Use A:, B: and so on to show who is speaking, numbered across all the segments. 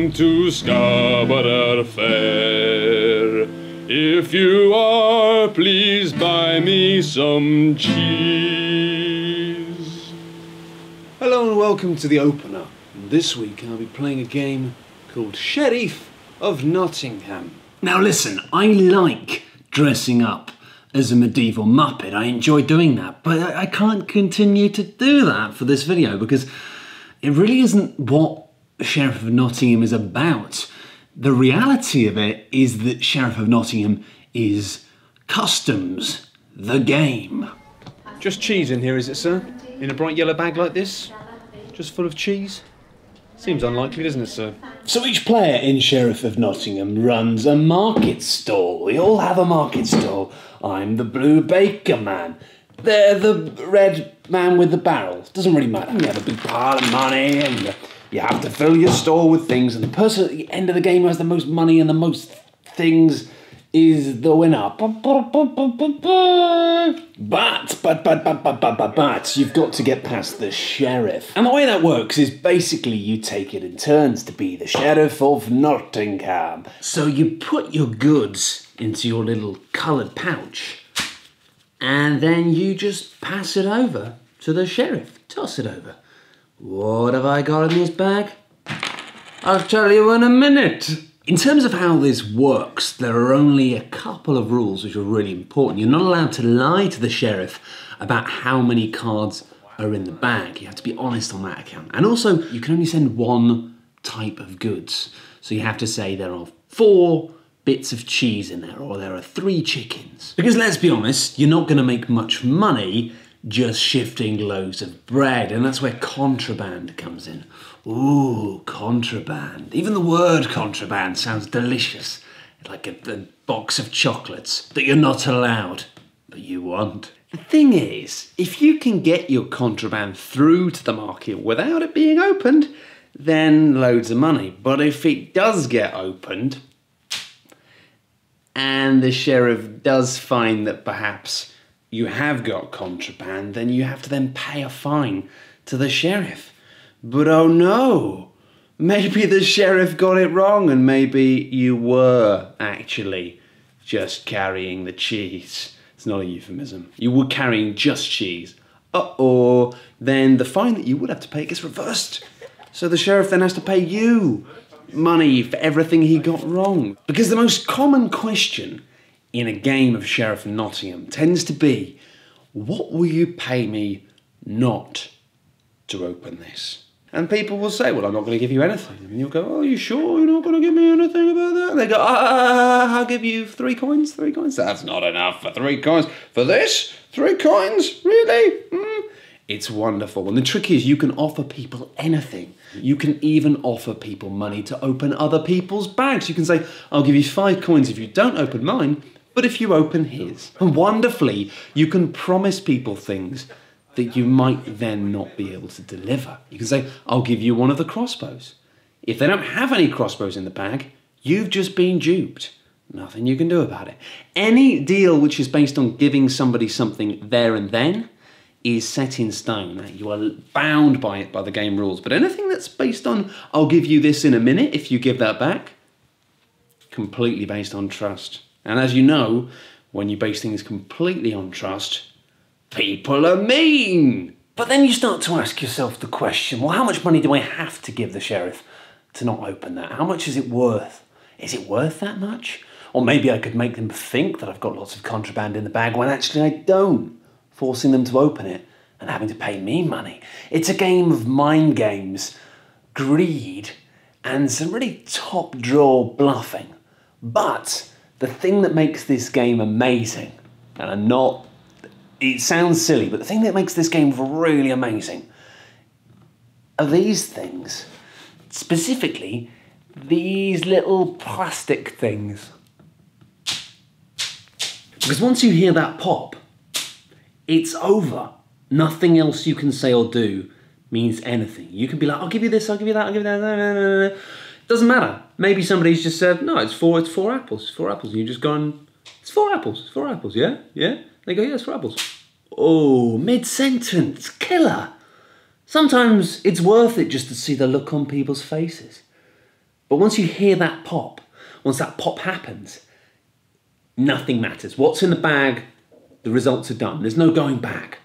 A: Welcome to Scarborough Fair. If you are, please buy me some cheese.
B: Hello and welcome to the opener. This week I'll be playing a game called Sheriff of Nottingham. Now listen, I like dressing up as a medieval Muppet. I enjoy doing that, but I I can't continue to do that for this video because it really isn't what Sheriff of Nottingham is about. The reality of it is that Sheriff of Nottingham is customs, the game. Just cheese in here, is it, sir? In a bright yellow bag like this? Just full of cheese? Seems unlikely, doesn't it, sir? So each player in Sheriff of Nottingham runs a market stall. We all have a market stall. I'm the blue baker man. They're the red man with the barrel. Doesn't really matter. You have a big pile of money and you have to fill your store with things. And the person at the end of the game who has the most money and the most things is the winner. But, but, but, but, but, but, but, but, you've got to get past the sheriff. And the way that works is basically you take it in turns to be the sheriff of Nottingham. So you put your goods into your little coloured pouch, and then you just pass it over to the sheriff. Toss it over. What have I got in this bag? I'll tell you in a minute. In terms of how this works, there are only a couple of rules which are really important. You're not allowed to lie to the sheriff about how many cards are in the bag. You have to be honest on that account. And also, you can only send one type of goods. So you have to say there are four bits of cheese in there or there are three chickens. Because let's be honest, you're not going to make much money just shifting loaves of bread, and that's where contraband comes in. Ooh, contraband. Even the word contraband sounds delicious. Like a, a box of chocolates that you're not allowed, but you want. The thing is, if you can get your contraband through to the market without it being opened, then loads of money. But if it does get opened, and the sheriff does find that perhaps you have got contraband, then you have to then pay a fine to the sheriff. But oh no, maybe the sheriff got it wrong and maybe you were actually just carrying the cheese. It's not a euphemism. You were carrying just cheese. Uh oh, then the fine that you would have to pay gets reversed. So the sheriff then has to pay you money for everything he got wrong. Because the most common question in a game of Sheriff Nottingham tends to be what will you pay me not to open this? And people will say, Well, I'm not going to give you anything. And you'll go, Oh, you sure you're not going to give me anything about that? And they go, ah, I'll give you three coins, three coins. That's not enough for three coins. For this? Three coins? Really? Mm. It's wonderful. And the trick is, you can offer people anything. You can even offer people money to open other people's bags. You can say, I'll give you five coins if you don't open mine, but if you open his. And wonderfully, you can promise people things that you might then not be able to deliver. You can say, I'll give you one of the crossbows. If they don't have any crossbows in the bag, you've just been duped. Nothing you can do about it. Any deal which is based on giving somebody something there and then is set in stone. You are bound by it by the game rules. But anything that's based on, I'll give you this in a minute if you give that back, completely based on trust. And as you know, when you base things completely on trust, people are mean. But then you start to ask yourself the question well, how much money do I have to give the sheriff to not open that? How much is it worth? Is it worth that much? Or maybe I could make them think that I've got lots of contraband in the bag when actually I don't, forcing them to open it and having to pay me money. It's a game of mind games, greed, and some really top draw bluffing. But the thing that makes this game amazing, and I'm not, it sounds silly, but the thing that makes this game really amazing are these things. Specifically, these little plastic things. Because once you hear that pop, it's over. Nothing else you can say or do means anything. You can be like, I'll give you this, I'll give you that, I'll give you that. Doesn't matter. Maybe somebody's just said, no, it's four, it's four apples, it's four apples. And you just gone, it's four apples, it's four apples, yeah? Yeah? They go, yeah, it's four apples. Oh, mid sentence, killer. Sometimes it's worth it just to see the look on people's faces.
C: But once you hear that pop, once that pop happens, nothing matters. What's in the bag, the results are done. There's no going back.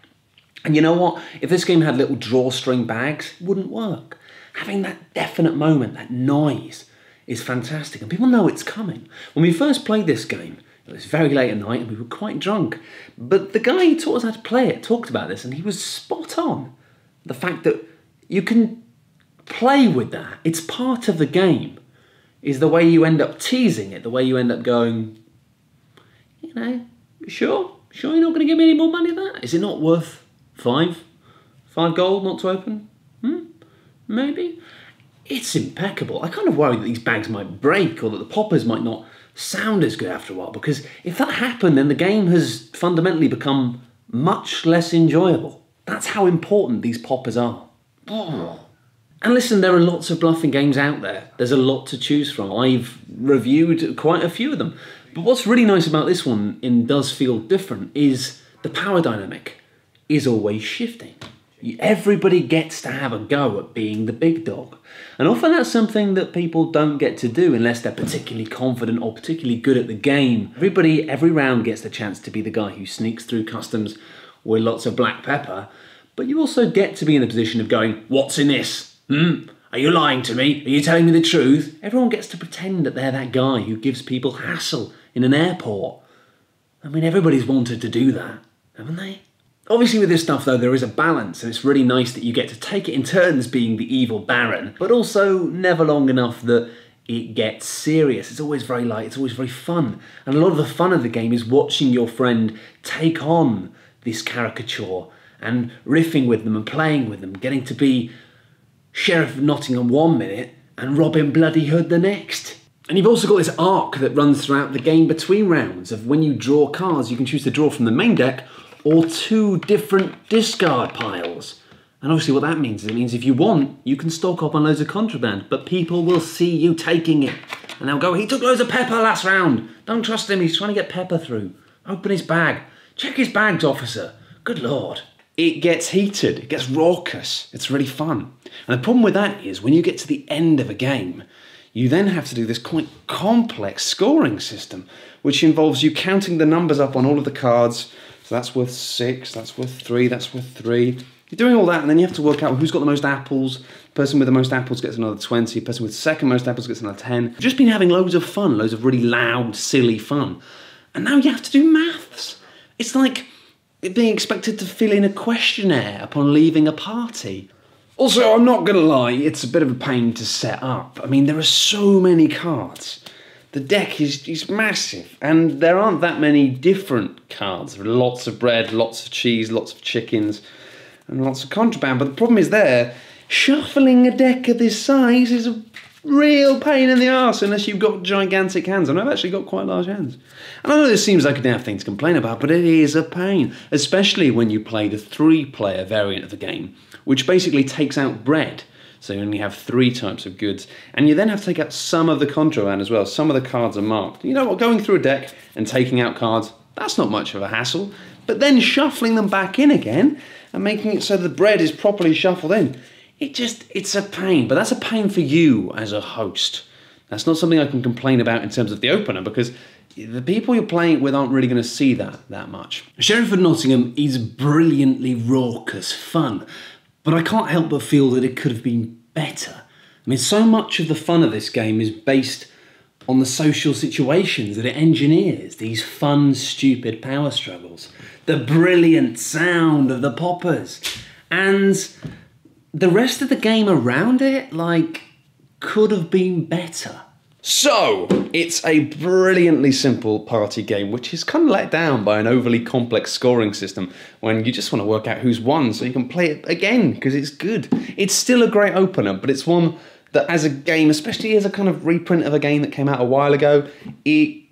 C: And you know what? If this game had little drawstring bags, it wouldn't work. Having that definite moment, that noise, is fantastic. And people know it's coming. When we first played this game, it was very late at night and we were quite drunk. But the guy who taught us how to play it talked about this and he was spot on. The fact that you can play with that, it's part of the game, is the way you end up teasing it, the way you end up going, you know, sure, sure you're not going to give me any more money than that? Is it not worth five? Five gold not to open? Hmm? Maybe? It's impeccable. I kind of worry that these bags might break or that the poppers might not sound as good after a while because if that happened, then the game has fundamentally become much less enjoyable. That's how important these poppers are. Hmm. And listen, there are lots of bluffing games out there. There's a lot to choose from. I've reviewed quite a few of them. But what's really nice about this one, and does feel different, is the power dynamic is always shifting. Everybody gets to have a go at being the big dog. And often that's something that people don't get to do unless they're particularly confident or particularly good at the game. Everybody, every round gets the chance to be the guy who sneaks through customs with lots of black pepper. But you also get to be in the position of going, What's in this? Hmm? Are you lying to me? Are you telling me the truth? Everyone gets to pretend that they're that guy who gives people hassle in an airport. I mean, everybody's wanted to do that, haven't they? Obviously, with this stuff, though, there is a balance, and it's really nice that you get to take it in turns being the evil Baron, but also never long enough that it gets serious. It's always very light, it's always very fun. And a lot of the fun of the game is watching your friend take on this caricature and riffing with them and playing with them, getting to be Sheriff of Nottingham one minute and Robin Bloody Hood the next. And you've also got this arc that runs throughout the game between rounds of when you draw cards, you can choose to draw from the main deck or two different discard piles. And obviously, what that means is it means if you want, you can stock up on loads of contraband, but people will see you taking it. And they'll go, he took loads of pepper last round. Don't trust him, he's trying to get pepper through. Open his bag. Check his bags, officer. Good lord.
B: It gets heated, it gets raucous, it's really fun. And the problem with that is when you get to the end of a game, you then have to do this quite complex scoring system, which involves you counting the numbers up on all of the cards, so that's worth six, that's worth three, that's worth three. You're doing all that, and then you have to work out who's got the most apples. Person with the most apples gets another 20. Person with second most apples gets another 10. just been having loads of fun, loads of really loud, silly fun. And now you have to do maths. It's like being expected to fill in a questionnaire upon leaving a party. Also, I'm not to lie, it's a bit of a pain to set up. I mean, there are so many cards the deck is, is massive and there aren't that many different cards. Lots of bread, lots of cheese, lots of chickens, and lots of contraband. But the problem is there, shuffling a deck of this size is a real pain in the ass unless you've got gigantic hands. And I've actually got quite large hands. And I know this seems like a damn thing to complain about, but it is a pain, especially when you play the three player variant of the game, which basically takes out bread so you only have three types of goods. And you then have to take out some of the contraband as well. Some of the cards are marked. You know what? Going through a deck and taking out cards, that's not much of a hassle. But then shuffling them back in again and making it so the bread is properly shuffled in, it just, it's a pain. But that's a pain for you as a host. That's not something I can complain about in terms of the opener because the people you're playing with aren't really going to see that that much. Sheriff of Nottingham is brilliantly raucous fun, but I can't help but feel that it could have been better. I mean, so much of the fun of this game is based on the social situations that it engineers, these fun, stupid power struggles, the brilliant sound of the poppers, and the rest of the game around it, like, could have been better. So, it's a brilliantly simple party game, which is kind of let down by an overly complex scoring system when you just want to work out who's won so you can play it again because it's good. It's still a great opener, but it's one that, as a game, especially as a kind of reprint of a game that came out a while ago, it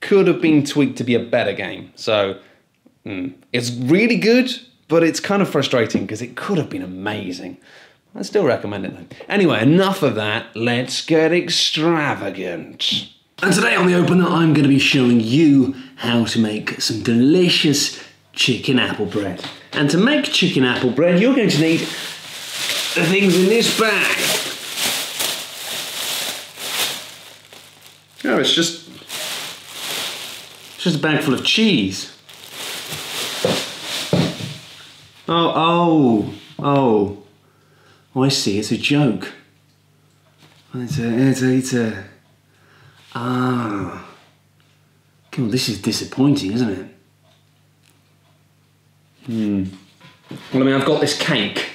B: could have been tweaked to be a better game. So, mm, it's really good, but it's kind of frustrating because it could have been amazing. I still recommend it though. Anyway, enough of that. Let's get extravagant. And today on the opener, I'm going to be showing you how to make some delicious chicken apple bread. And to make chicken apple bread, you're going to need the things in this bag. No, it's just. It's just a bag full of cheese. Oh, oh, oh. I see, it's a joke. It's a, it's a, it's a. Ah. This is disappointing, isn't it? Hmm.
C: Well, I mean, I've got this cake.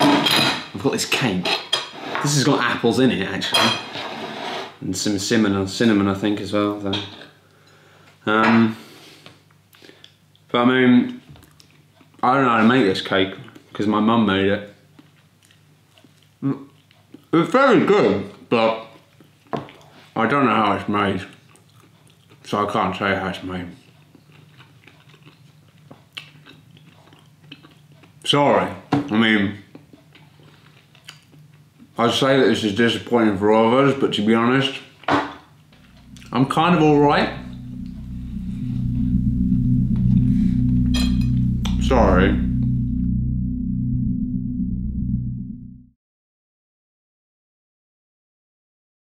B: I've got this cake. This has got apples in it, actually. And some cinnamon, cinnamon I think, as well. Though. Um, but I mean, I don't know how to make this cake because my mum made it. It's very good, but I don't know how it's made. So I can't say how it's made. Sorry. I mean, I'd say that this is disappointing for us, but to be honest, I'm kind of alright. Sorry.